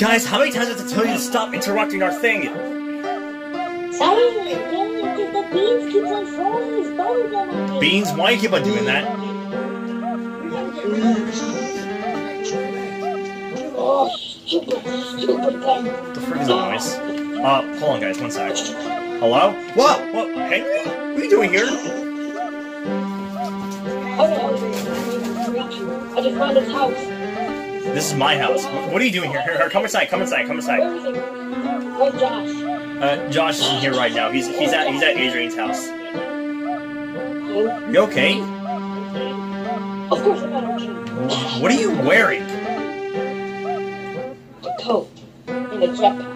Guys, how many times do I have to tell you to stop interrupting our thing? Sorry, because the beans keeps on throwing these bubblegum at me. Beans, why do you keep on doing that? Oh, stupid, stupid thing. What the frick is that noise? Uh, hold on, guys, one sec. Hello? What? What? Henry? What are you doing here? No, I just found his house. This is my house. What are you doing here? Here, here, come inside, come inside, come inside. Where is Josh? Uh, Josh isn't here right now. He's he's at he's at Adrian's house. You okay? Of course I'm not okay. What are you wearing? A coat and a jetpack.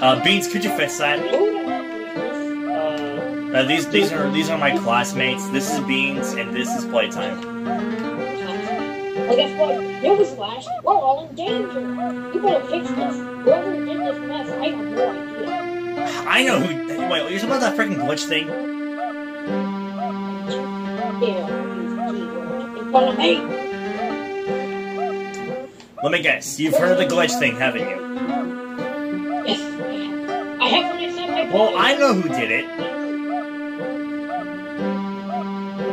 Um, uh, Beans, could you fix that? Who the heck is this? Uh, these these are these are my classmates. This is Beans, and this is playtime. Well, guess what? Newsflash, we're all in danger. You better fix this. Whoever did this mess, I have no idea. I know who. Wait, you're about that freaking glitch thing? Here, use keyword in front of me. Let me guess. You've heard of the glitch thing, haven't you? Yes, I have when I said my Well, I know who did it.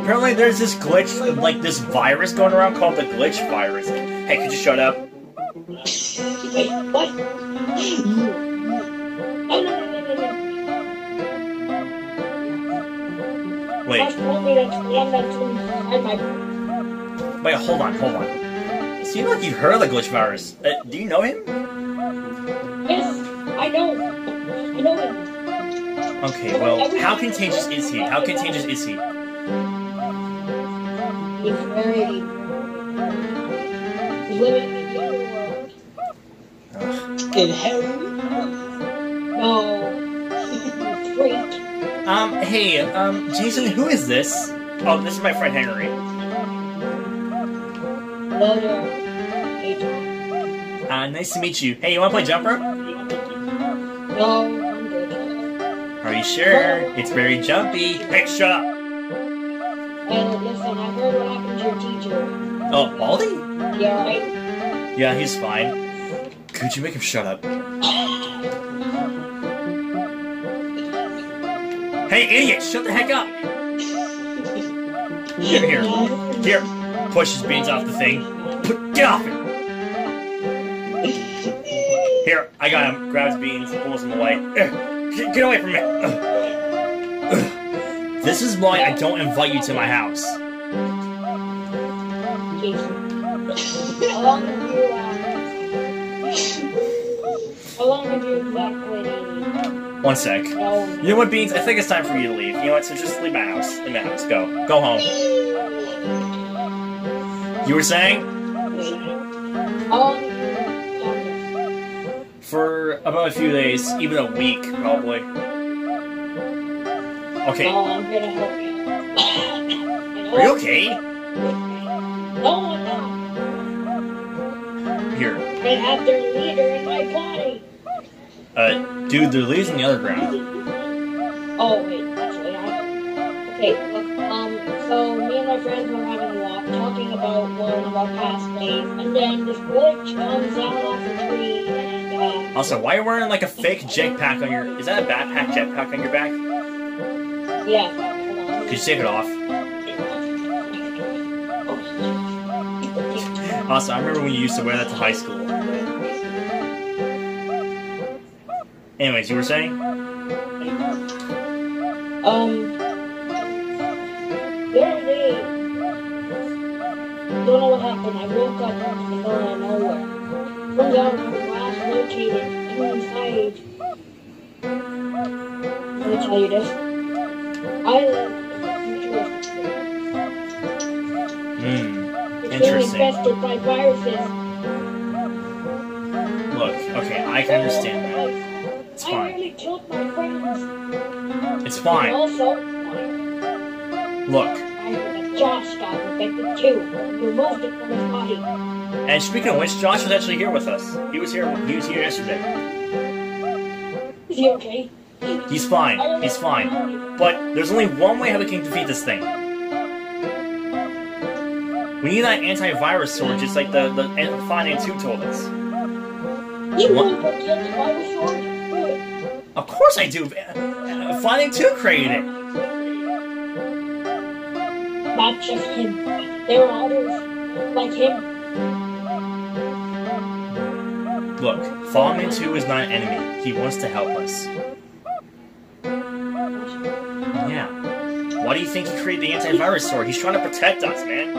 Apparently, there's this glitch, like this virus going around called the glitch virus. Hey, could you shut up? Wait, what? Oh, no, no, no, no, no. Wait, Josh told me to expand that to inside my... wait, hold on, hold on. It seems like you've heard of the glitch virus. Uh, do you know him? Yes, I know. I know him. Okay, well, how contagious is he? How contagious is he? He's very... He's living in the underworld. Ugh. In heaven? No. Freak. Um, hey, um, Jason, who is this? Oh, this is my friend Henry. Loader. Agent. Uh, nice to meet you. Hey, you wanna play jump rope? No, I'm good. Are you sure? It's very jumpy. Hey, shut up! Listen, I heard what happened to your teacher. Oh, Baldi? You alright? Yeah, he's fine. Could you make him shut up? Hey, idiot! Shut the heck up! Here, here, here. Pushes beans off the thing. Put, get off it! Here, I got him. Grabs beans, pulls him away. Get, get away from me! This is why I don't invite you to my house. How long you? One sec. You know what, Beans? I think it's time for you to leave. You know what? So just leave my house. Leave my house. Go. Go home. You were saying? For about a few days, even a week, probably. Okay. No, I'm gonna help you. Are you okay? No, I'm not. Here. I have their leader in my body. Uh, dude, they're leaving the other ground. Oh wait, actually, I. Okay, look. Um, so me and my friends were having a walk, talking about one of our past days, and then this glitch comes down off a tree, and uh, Also, why are you wearing like a fake jetpack on your... Is that a backpack jetpack on your back? Yeah. Could you take it off? Also, I remember when you used to wear that to high school. Anyways, you were saying? Um, the other day, don't know what happened. I woke up in the middle of nowhere. Turns out we were last located inside. Let me tell you this. I live in Hmm. Interesting. infested by viruses. Look, okay, I can understand that. It's I fine. nearly killed my friends. It's And fine. also, Look, I heard that Josh got infected too. Removed it from his body. and speaking of which, Josh was actually here with us. He was here. He was here yesterday. Is he okay? He's fine. He's fine. But there's only one way how we can defeat this thing. We need that antivirus sword, just like the the Finding Two told us. You about the antivirus sword? Of course I do. Finding Two created it. Not just him. There are others like him. Look, Finding Two is not an enemy. He wants to help us. Do you think he created the antivirus sword? He's trying to protect us, man.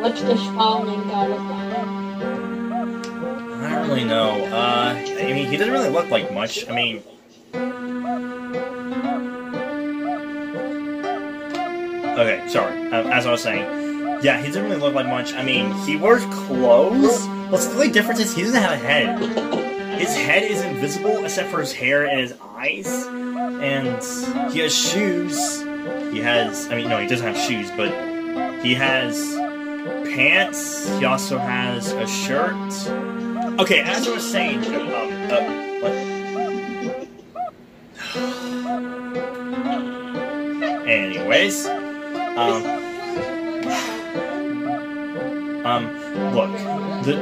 What's guy look like? I don't really know. Uh, I mean, he doesn't really look like much. I mean, okay, sorry. Um, as I was saying, yeah, he doesn't really look like much. I mean, he wears clothes. What's the only difference is he doesn't have a head. His head is invisible except for his hair and his eyes, and he has shoes. He has, I mean, no, he doesn't have shoes, but he has pants. He also has a shirt. Okay, as I was saying, um, uh, what? Anyways, um, um, look, the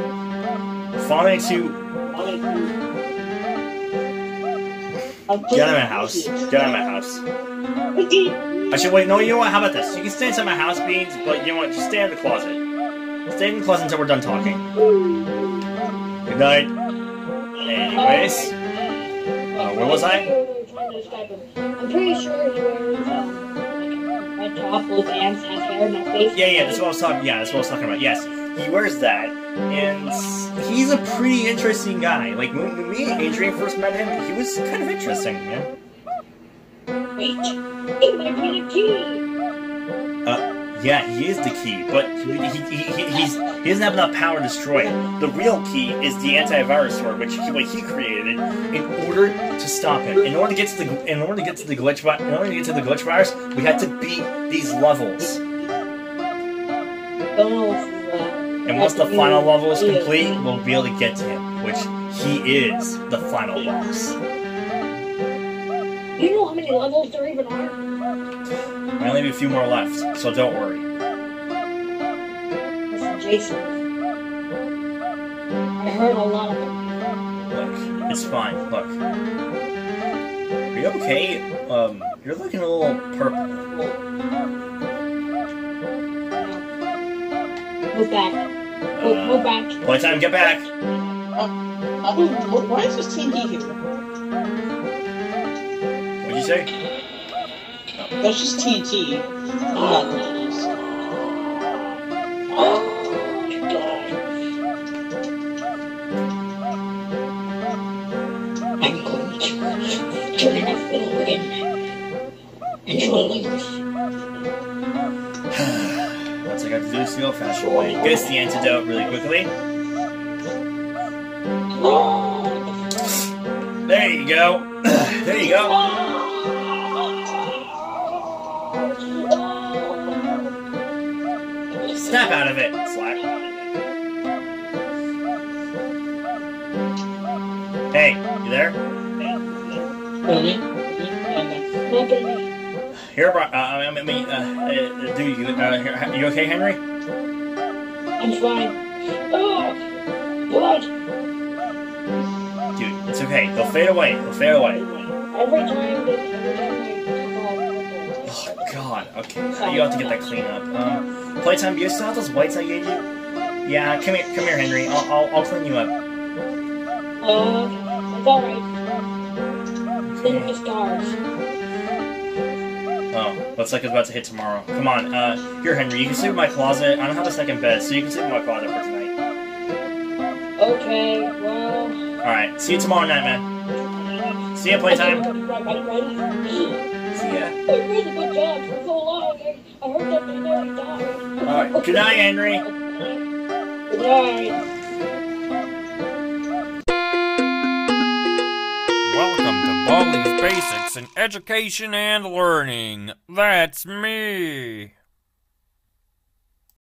Phonics who get out of my house, get out of my house. Actually, wait, no, you know what? How about this? You can stay inside my house, Beans, but you know what? Just stay in the closet. Stay in the closet until we're done talking. Good night. Anyways, uh, where was I? I'm pretty sure he wears um, red top with ants, has hair, no face. Yeah, yeah, that's what I was talking. Yeah, that's what I was talking about. Yes, he wears that, and he's a pretty interesting guy. Like when, when me and Adrian first met him, he was kind of interesting, man. Wait, he might the key. Yeah, he is the key, but he, he, he, he, he's, he doesn't have enough power to destroy it. The real key is the antivirus sword, which he, what he created in order to stop him. In order to get to the in order to get to the glitch in order to get to the glitch virus, we had to beat these levels. Don't know if, uh, And once the final level is complete, we'll be able to get to him, which he is the final boss. You know how many levels there even are? I only have a few more left, so don't worry. Listen, Jason. I heard a lot of them. Look, it's fine. Look. Are you okay? Um, you're looking a little purple. Move back. Move, move back. Playtime, get back! Uh, wh- why is this TNT here? What'd you say? That's just TNT. Got do this the way. Us the antidote really quickly. There you go. there you go. Snap out of it, Slack. Hey, you there? Really? Not gonna be. Here, bro. Uh, I mean, uh, uh, dude, you, uh, you okay, Henry? I'm fine. Oh, blood. Dude, it's okay. They'll fade away. They'll fade away. Every time that every time I Oh God. Okay. uh, You have to get that clean up. Um, playtime. Do you still have those whites I gave you? Yeah. Come here. Come here, Henry. I'll I'll, I'll clean you up. Uh, it's alright. Then the stars. Oh, looks like it's about to hit tomorrow. Come on. Uh, here, Henry. You can sleep in my closet. I don't have a second bed, so you can sleep in my closet for tonight. Okay, well. All right. See you tomorrow night, man. See ya, playtime. Right, right, right. See ya. They did a good job for so long. I, I heard that they nearly died. All right. Good night, Henry. Good night. To Baldi's Basics in Education and Learning. That's me.